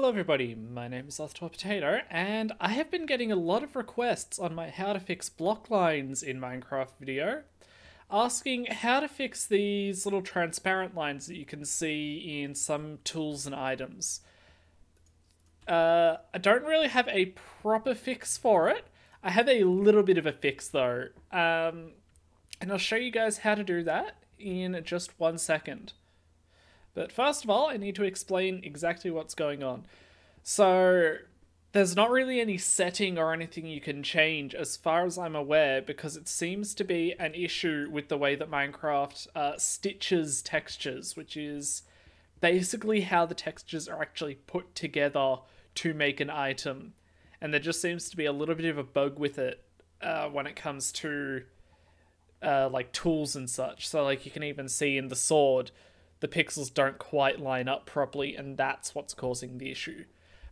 Hello everybody, my name is Othtor Potato, and I have been getting a lot of requests on my how to fix block lines in Minecraft video, asking how to fix these little transparent lines that you can see in some tools and items. Uh, I don't really have a proper fix for it. I have a little bit of a fix though, um, and I'll show you guys how to do that in just one second. But first of all, I need to explain exactly what's going on. So, there's not really any setting or anything you can change as far as I'm aware because it seems to be an issue with the way that Minecraft uh, stitches textures, which is basically how the textures are actually put together to make an item. And there just seems to be a little bit of a bug with it uh, when it comes to uh, like tools and such. So like you can even see in the sword, the pixels don't quite line up properly, and that's what's causing the issue.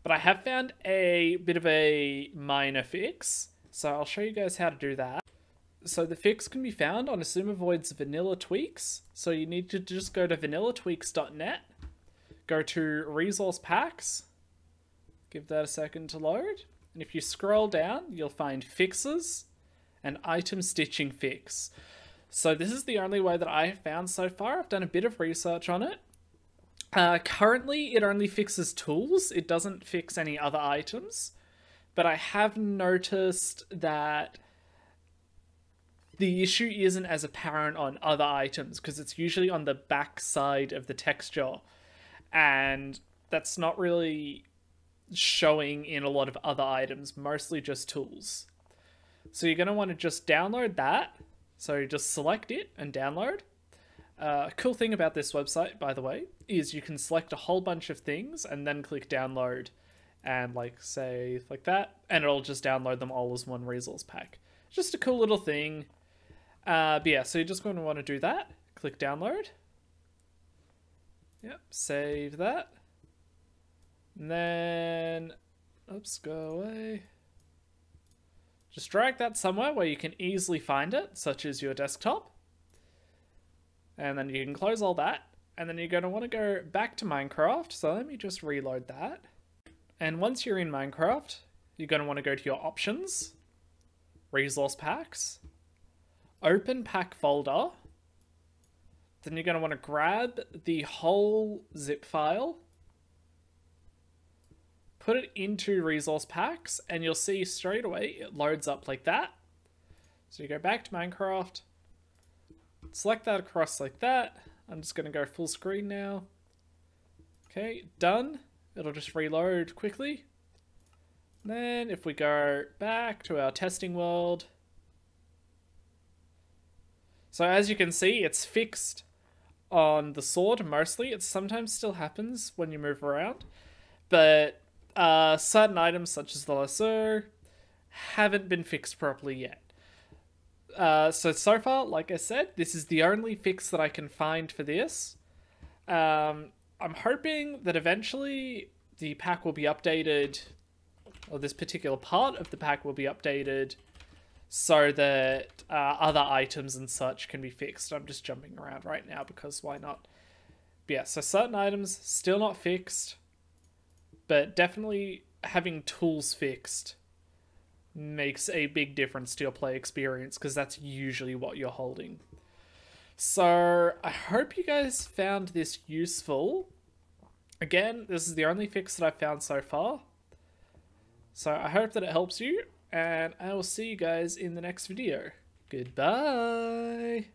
But I have found a bit of a minor fix, so I'll show you guys how to do that. So the fix can be found on Xisumavoid's Vanilla Tweaks. So you need to just go to vanillatweaks.net, go to Resource Packs, give that a second to load, and if you scroll down, you'll find Fixes and Item Stitching Fix. So this is the only way that I have found so far. I've done a bit of research on it. Uh, currently, it only fixes tools. It doesn't fix any other items. But I have noticed that the issue isn't as apparent on other items because it's usually on the back side of the texture. And that's not really showing in a lot of other items, mostly just tools. So you're going to want to just download that so just select it and download. Uh, cool thing about this website, by the way, is you can select a whole bunch of things and then click download and like say like that and it'll just download them all as one resource pack. Just a cool little thing. Uh, but yeah, so you're just going to want to do that. Click download. Yep, save that. And then, oops, go away. Just drag that somewhere where you can easily find it, such as your desktop. And then you can close all that. And then you're going to want to go back to Minecraft. So let me just reload that. And once you're in Minecraft, you're going to want to go to your options, resource packs, open pack folder. Then you're going to want to grab the whole zip file put it into resource packs and you'll see straight away it loads up like that. So you go back to Minecraft, select that across like that. I'm just going to go full screen now. Okay, done. It'll just reload quickly. Then if we go back to our testing world, so as you can see, it's fixed on the sword mostly. It sometimes still happens when you move around, but uh, certain items, such as the lasso, haven't been fixed properly yet. Uh, so, so far, like I said, this is the only fix that I can find for this. Um, I'm hoping that eventually the pack will be updated, or this particular part of the pack will be updated so that uh, other items and such can be fixed. I'm just jumping around right now because why not? But yeah, so certain items still not fixed but definitely having tools fixed makes a big difference to your play experience because that's usually what you're holding. So I hope you guys found this useful. Again, this is the only fix that I've found so far. So I hope that it helps you, and I will see you guys in the next video. Goodbye!